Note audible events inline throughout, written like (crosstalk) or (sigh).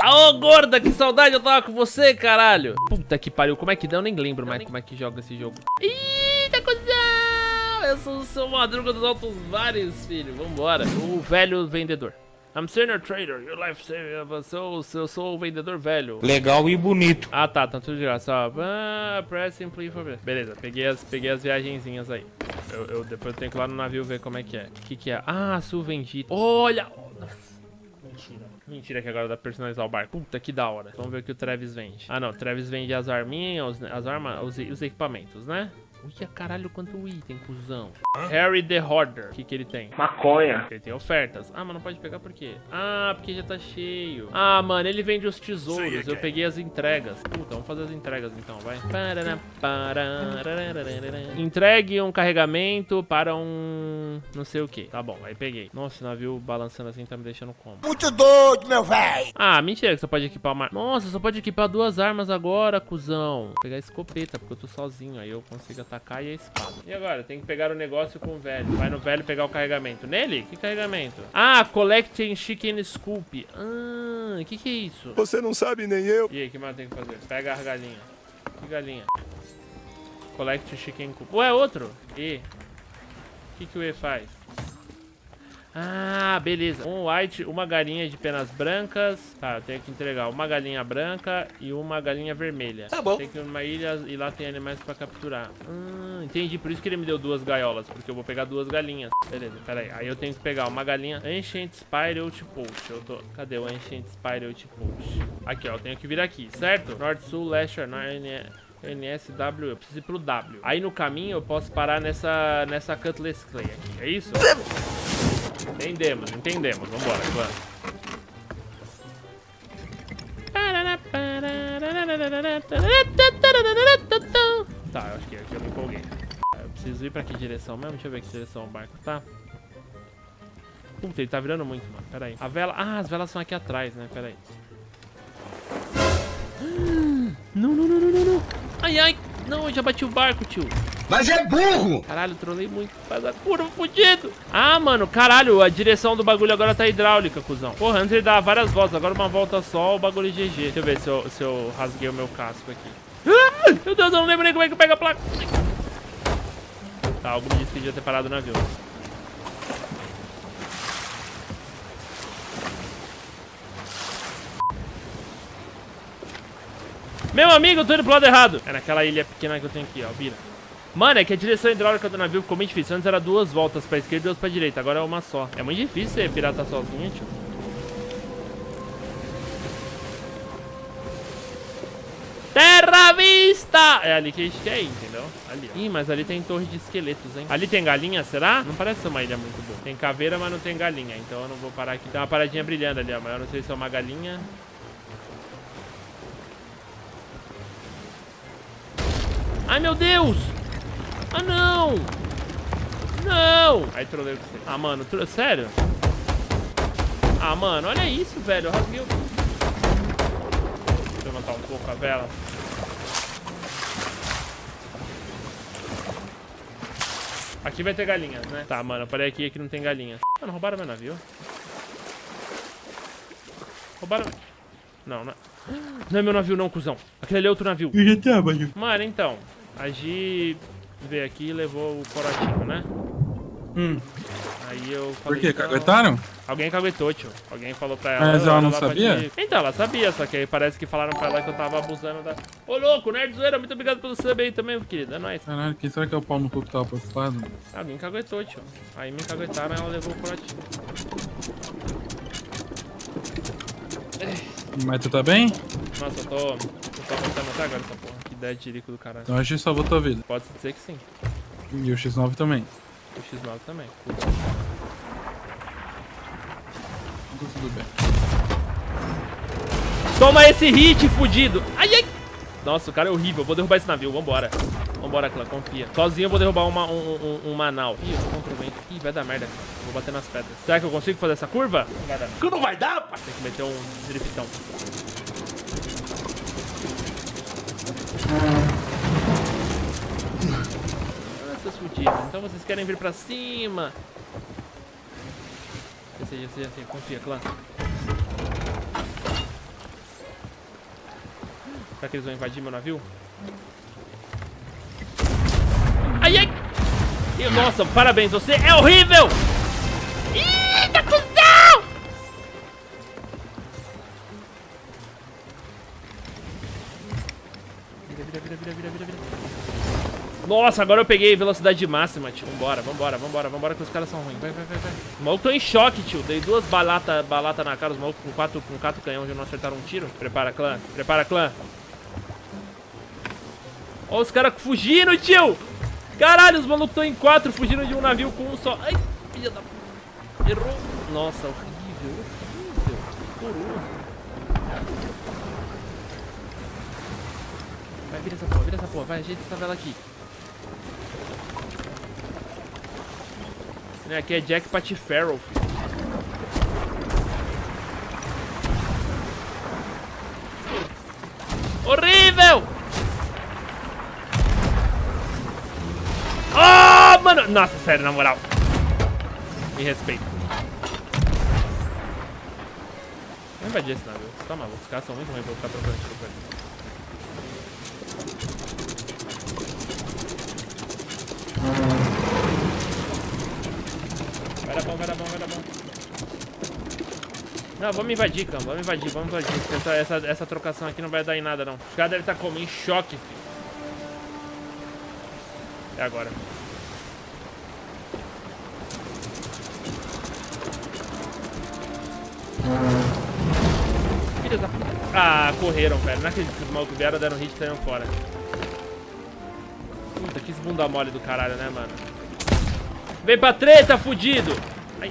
Aô, gorda, que saudade eu tava com você, caralho. Puta que pariu, como é que dá? Eu nem lembro mais como é que joga esse jogo. Eita, cuzão! Eu sou o seu madruga dos altos mares, filho. Vambora. O velho vendedor. I'm senior trader, your life saver. Eu sou, eu sou o vendedor velho. Legal e bonito. Ah, tá, tá tudo de graça. Ah, press simply for... Beleza, peguei as, peguei as viagenzinhas aí. Eu, eu depois eu tenho que ir lá no navio ver como é que é. O que que é? Ah, sul vendido. Olha! Mentira. Que agora dá pra personalizar o barco. Puta, que da hora. Vamos ver o que o Travis vende. Ah, não. Travis vende as arminhas, as armas, os, os equipamentos, né? Uia, caralho, quanto item, cuzão. Harry the Hoarder. O que que ele tem? Maconha. Ele tem ofertas. Ah, mas não pode pegar por quê? Ah, porque já tá cheio. Ah, mano, ele vende os tesouros. Eu peguei as entregas. Puta, vamos fazer as entregas então, vai. Entregue um carregamento para um... Não sei o que. Tá bom, aí peguei. Nossa, o navio balançando assim tá me deixando como? Muito doido, meu velho. Ah, mentira que você pode equipar uma... Nossa, só pode equipar duas armas agora, cuzão. Vou pegar a escopeta, porque eu tô sozinho. Aí eu consigo atacar e a espada. E agora? Tem que pegar o negócio com o velho. Vai no velho pegar o carregamento. Nele? Que carregamento? Ah, Collecting Chicken Scoop. Ah, o que que é isso? Você não sabe nem eu. E aí, o que mais tem que fazer? Pega a galinha. Que galinha? Collect Chicken Scoop. Ué, outro? E. O que que o E faz? Ah, beleza. Um white, uma galinha de penas brancas. Tá, eu tenho que entregar uma galinha branca e uma galinha vermelha. Tá bom. Tem que ir numa ilha e lá tem animais pra capturar. Ah, entendi. Por isso que ele me deu duas gaiolas. Porque eu vou pegar duas galinhas. Beleza, pera aí. Aí eu tenho que pegar uma galinha Ancient Spiral Post. Eu tô... Cadê o Ancient Spiral Post? Aqui, ó. Eu tenho que vir aqui, certo? Norte, Sul, Leste, Norte... NSW, eu preciso ir pro W. Aí no caminho eu posso parar nessa, nessa Cutlass Clay aqui, é isso? Entendemos, entendemos. Vambora, clã. Tá, eu acho que aqui eu me empolguei. Eu preciso ir pra que direção mesmo? Deixa eu ver que direção o barco tá. Puta, ele tá virando muito, mano. Pera aí. A vela... Ah, as velas são aqui atrás, né? Pera aí. (gasps) Não, não, não, não, não. Ai, ai. Não, eu já bati o barco, tio. Mas é burro! Caralho, trolei muito. Faz a curva, fudido. Ah, mano, caralho, a direção do bagulho agora tá hidráulica, cuzão. Porra, antes ele dava várias voltas, agora uma volta só, o bagulho é GG. Deixa eu ver se eu, se eu rasguei o meu casco aqui. Ah, meu Deus, eu não lembro nem como é que pega a placa. Tá, algum disse que devia ter parado o navio. Meu amigo, eu tô indo pro lado errado. É naquela ilha pequena que eu tenho aqui, ó, vira. Mano, é que a direção hidráulica do navio ficou muito difícil. Antes era duas voltas pra esquerda e duas pra direita. Agora é uma só. É muito difícil ser pirata sozinho, tio. Terra Vista! É ali que a gente quer ir, entendeu? Ali, ó. Ih, mas ali tem torre de esqueletos, hein? Ali tem galinha, será? Não parece ser uma ilha muito boa. Tem caveira, mas não tem galinha. Então eu não vou parar aqui. Tem uma paradinha brilhando ali, ó. Mas eu não sei se é uma galinha. Ai, meu Deus! Ah, não! Não! Aí trolei você. Ah, mano, tro... sério? Ah, mano, olha isso, velho. Eu rasguei o... Deixa eu levantar um pouco a vela. Aqui vai ter galinhas, né? Tá, mano, eu parei aqui que não tem galinhas. Mano, roubaram meu navio. Roubaram... Não, não é... Não é meu navio não, cuzão. Aquele ali é outro navio. Eu já tava, Mano, então... A Gi veio aqui e levou o corotinho, né? Hum. Aí eu Por falei... quê? não. Caguetaram? Alguém caguetou, tio. Alguém falou pra ela... Mas ela não pra sabia? Gi. Então, ela sabia, só que aí parece que falaram pra ela que eu tava abusando da... Ô, louco, Nerd Zoeira, muito obrigado pelo sub aí também, querido. É nóis. Caralho, quem será que é o pau no cu que tava preocupado? Alguém caguetou, tio. Aí me caguetaram e ela levou o corotinho. Mas tu tá bem? Nossa, eu tô... Eu tô aguentando até agora essa porra. Ideia de do caralho. Então a gente salvou tua vida. Pode dizer que sim. E o X9 também. O X9 também. Então tudo bem. Toma esse hit, fudido. Ai, ai. Nossa, o cara é horrível. Vou derrubar esse navio. Vambora. Vambora, clã. Confia. Sozinho eu vou derrubar uma, um, um, um Manau. Ih, eu tô contra o vento. Ih, vai dar merda, cara. Vou bater nas pedras. Será que eu consigo fazer essa curva? Não vai dar. Não vai dar, pai? Tem que meter um driftão. Ah, seus fudidos. Então vocês querem vir pra cima. Esse aí, esse aí, esse aí. Confia, clã. Será que eles vão invadir meu navio? Ai, ai! Ih, Nossa, parabéns, você é horrível! Eita, Vira, vira, vira, vira, vira, vira. Nossa, agora eu peguei velocidade máxima, tio. Vambora, vambora, vambora, vambora que os caras são ruins. Vai, vai, vai, vai. Os malucos estão em choque, tio. Dei duas balatas balata na cara, os malucos com quatro, com quatro canhões já não acertaram um tiro. Prepara, clã. Prepara, clã. Ó os caras fugindo, tio! Caralho, os malucos estão em quatro, fugindo de um navio com um só. Ai, filha da... Errou. Nossa, horrível, horrível. Horroroso. Vira essa porra, vira essa porra. Vai, ajeita essa vela aqui. Aqui é Jack Patifarrell, filho. Horrível! Ah, mano! Nossa, sério, na moral. Me respeita. Vou invadir esse navio. Você tá maluco? Os caras são muito ruins pra ficar trocando com eles. Vai dar bom, vai dar bom, vai dar bom. Não, vamos invadir, cama. Vamos invadir, vamos invadir. Essa, essa, essa trocação aqui não vai dar em nada, não. Os caras devem estar como em choque, filho. É agora. Filhas da puta. Ah, correram, velho. Não acredito que os malucos vieram, deram hit e saíram fora. Puta, que bunda mole do caralho, né, mano? Vem pra treta, fudido! Ai.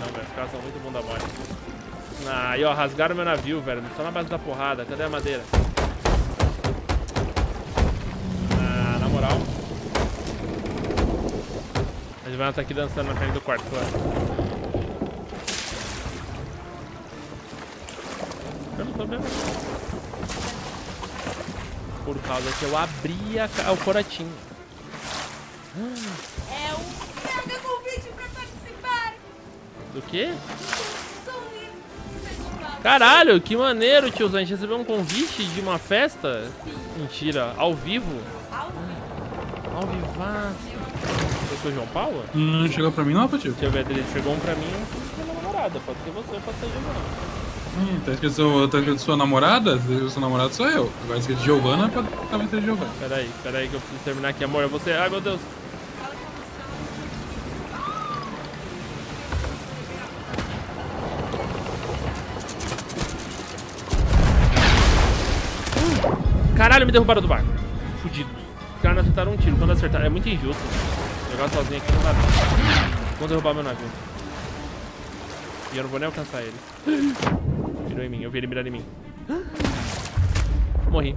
Não velho. Os caras são muito bunda mole. Ah, aí, ó, rasgaram meu navio, velho. Só na base da porrada. Cadê a madeira? Ah, na moral. A Giovanna tá aqui dançando na frente do quarto, claro. Eu não tô vendo. Por causa que eu abri a o coratinho. É um Do quê? Caralho, que maneiro, tiozão. A gente recebeu um convite de uma festa? Mentira, ao vivo? Ao vivaço. Eu sou o João Paulo? Não chegou pra mim não, Patinho? Deixa eu ver, ele chegou um pra mim e uma namorada. Pode ser você, pode ser Giovana. Hum, tá escrito, sua- tá escrito sua namorada? Se Seu namorado sou eu. Agora escrito Giovana, pode também ser Giovana. Peraí, peraí que eu preciso terminar aqui, amor. É você. Ai, meu Deus. Me derrubaram do barco. Fudido. Os caras acertaram um tiro. Quando acertaram, é muito injusto. Jogar sozinho aqui não dá não. Vão derrubar meu navio. E eu não vou nem alcançar eles. Mirou em mim, eu vi ele mirar em mim. Morri.